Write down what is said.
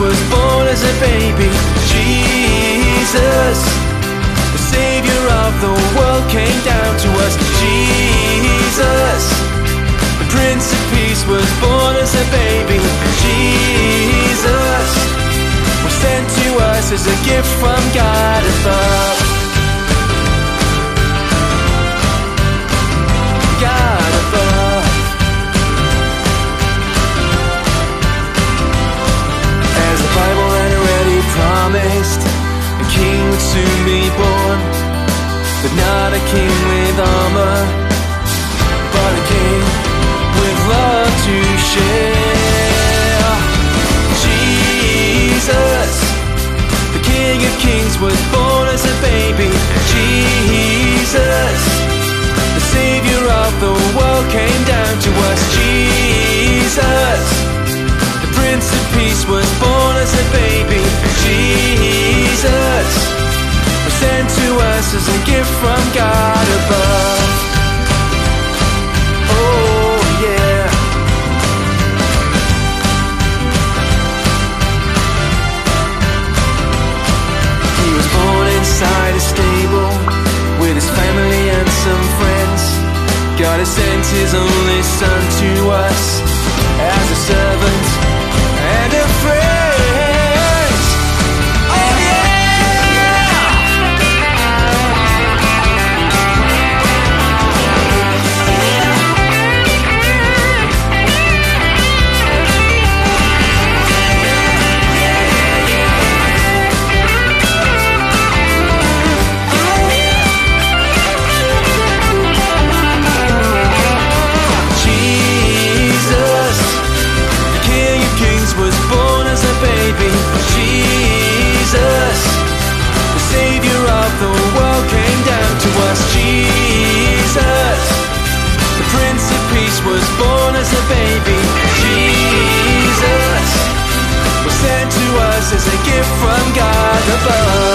was born as a baby. Jesus, the Savior of the world, came down to us. Jesus, the Prince of Peace was born as a baby. Jesus, was sent to us as a gift from God above. Was born as a baby. Jesus, the Savior of the world, came down to us. Jesus. God has sent his only son to us as a servant As a gift from God above.